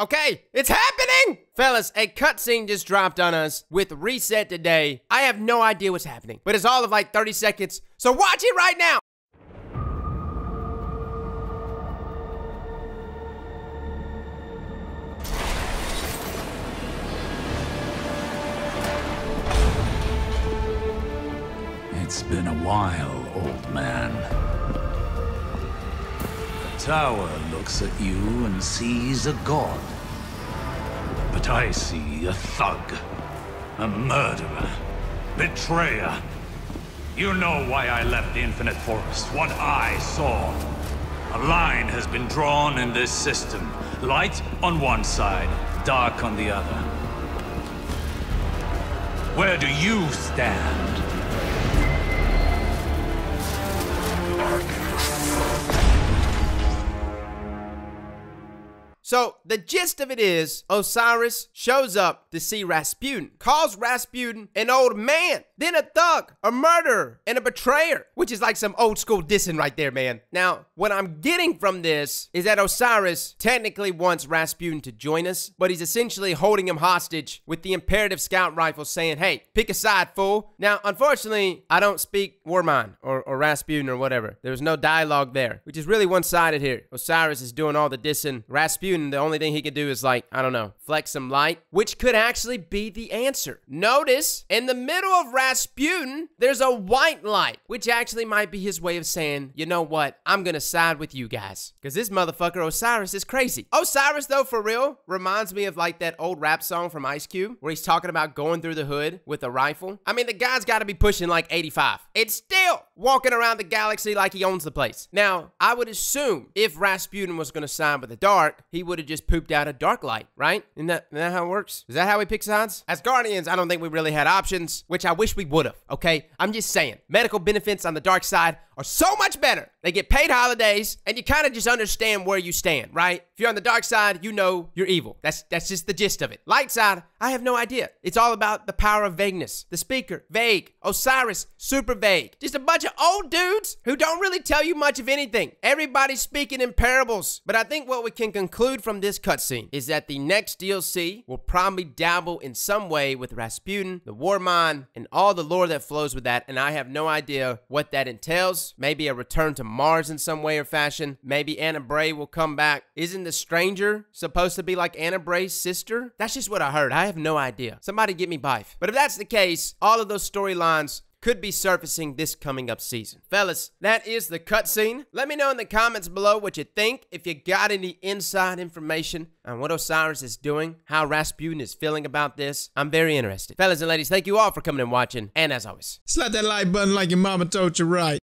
Okay, it's happening! Fellas, a cutscene just dropped on us with Reset today. I have no idea what's happening, but it's all of like 30 seconds, so watch it right now! It's been a while, old man. Tower looks at you and sees a god. But I see a thug, a murderer, betrayer. You know why I left the Infinite Forest, what I saw. A line has been drawn in this system. Light on one side, dark on the other. Where do you stand? So the gist of it is Osiris shows up to see Rasputin, calls Rasputin an old man, then a thug, a murderer, and a betrayer, which is like some old school dissing right there, man. Now, what I'm getting from this is that Osiris technically wants Rasputin to join us, but he's essentially holding him hostage with the imperative scout rifle saying, hey, pick a side, fool. Now, unfortunately, I don't speak Warmind or, or Rasputin or whatever. There's no dialogue there, which is really one-sided here. Osiris is doing all the dissing. Rasputin the only thing he could do is like, I don't know, flex some light, which could actually be the answer. Notice in the middle of Rasputin, there's a white light, which actually might be his way of saying, you know what, I'm gonna side with you guys. Because this motherfucker Osiris is crazy. Osiris, though, for real, reminds me of like that old rap song from Ice Cube, where he's talking about going through the hood with a rifle. I mean, the guy's gotta be pushing like 85. It's still walking around the galaxy like he owns the place. Now, I would assume if Rasputin was gonna sign with the dark, he would have just pooped out a dark light, right? Isn't that, isn't that how it works? Is that how we pick sides? As Guardians, I don't think we really had options, which I wish we would have, okay? I'm just saying, medical benefits on the dark side are so much better. They get paid holidays, and you kind of just understand where you stand, right? If you're on the dark side, you know you're evil. That's that's just the gist of it. Light side, I have no idea. It's all about the power of vagueness. The speaker, vague. Osiris, super vague. Just a bunch of old dudes who don't really tell you much of anything. Everybody's speaking in parables. But I think what we can conclude from this cutscene is that the next DLC will probably dabble in some way with Rasputin, the Warmind, and all the lore that flows with that, and I have no idea what that entails. Maybe a return to Mars in some way or fashion. Maybe Anna Bray will come back. Isn't the stranger supposed to be like Anna Bray's sister? That's just what I heard. I have no idea. Somebody get me Byf. But if that's the case, all of those storylines could be surfacing this coming up season. Fellas, that is the cutscene. Let me know in the comments below what you think. If you got any inside information on what Osiris is doing, how Rasputin is feeling about this, I'm very interested. Fellas and ladies, thank you all for coming and watching. And as always, slap that like button like your mama told you right.